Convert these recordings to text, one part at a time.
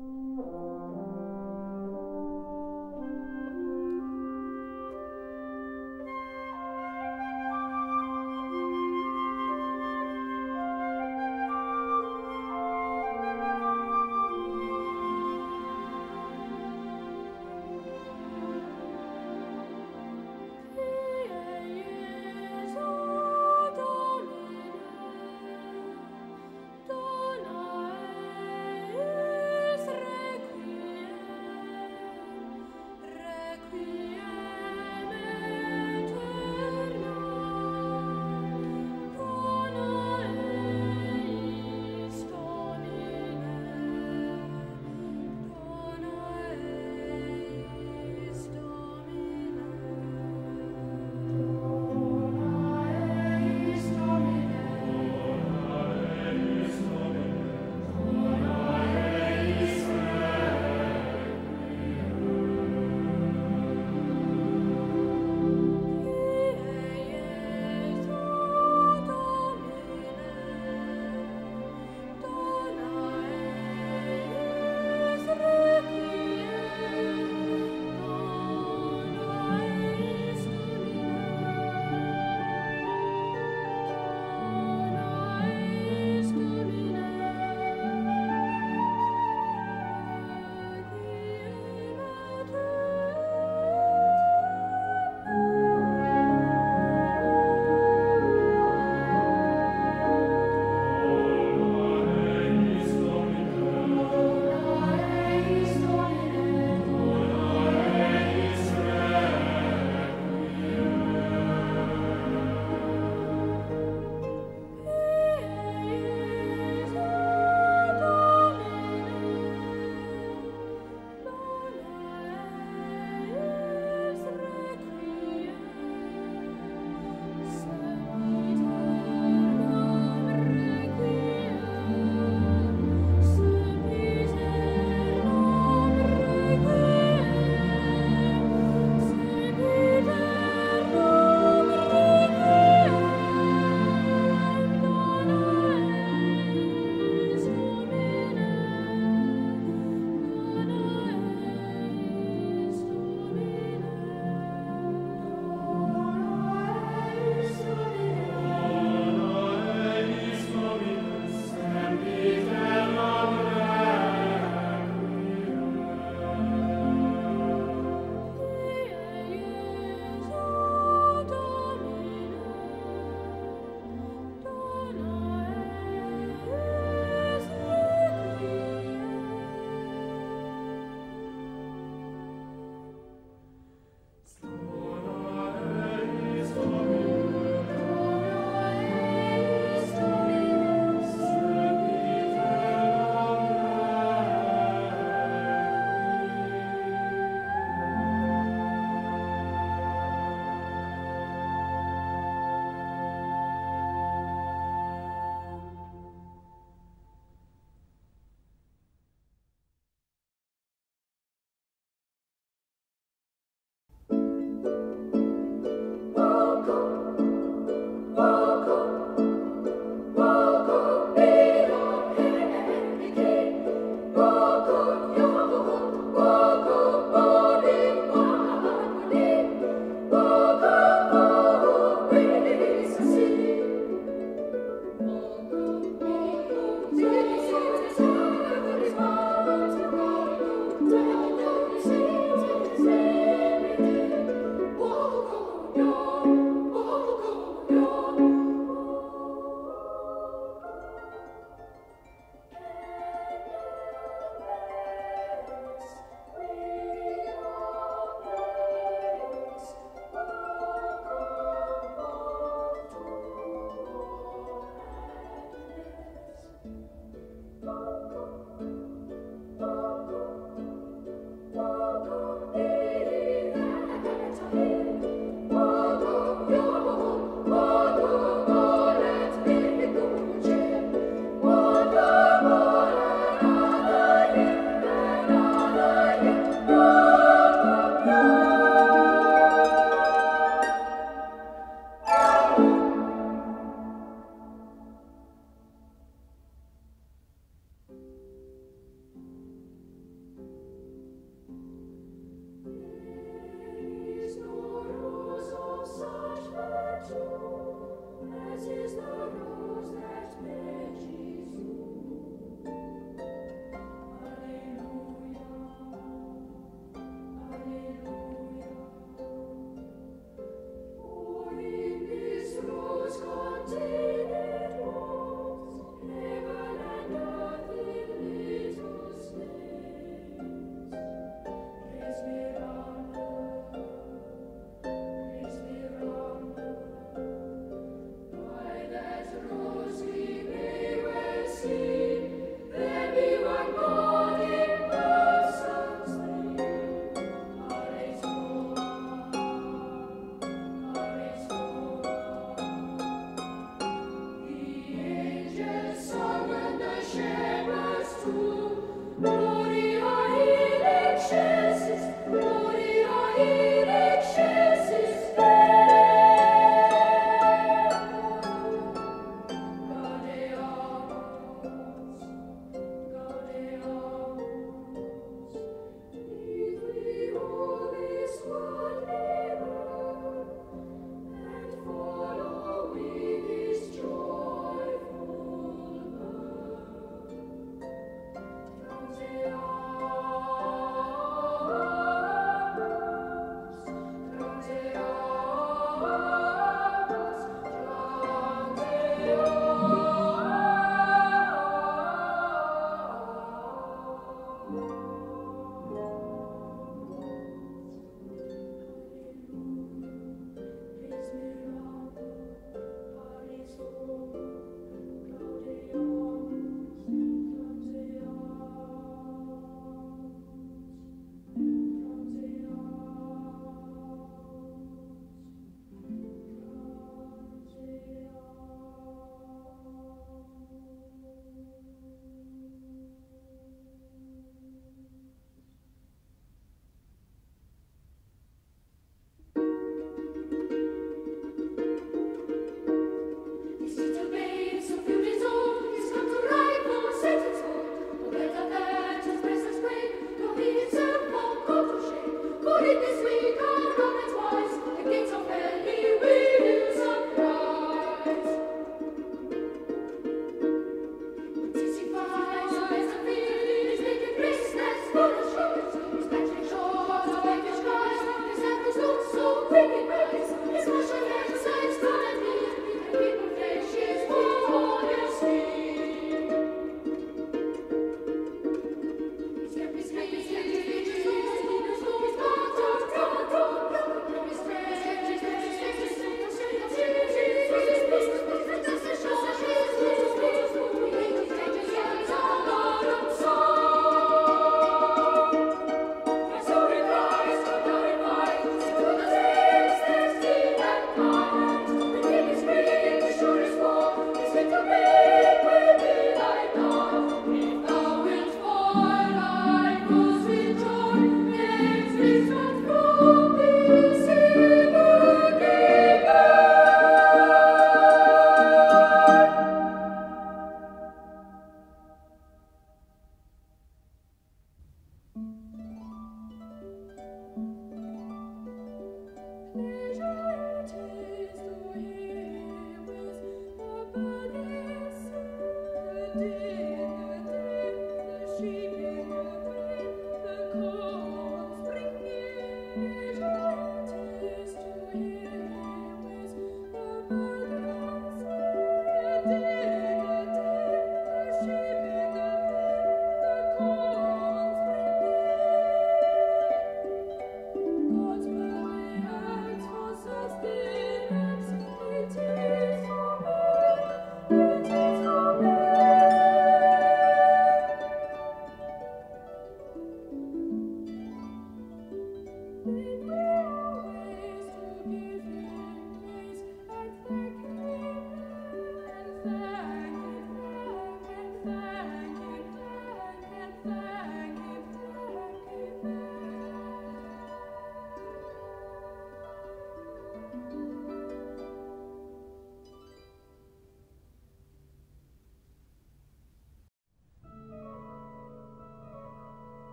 Mm-hmm.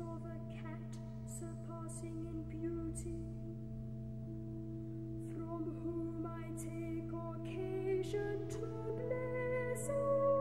of a cat surpassing in beauty, from whom I take occasion to bless.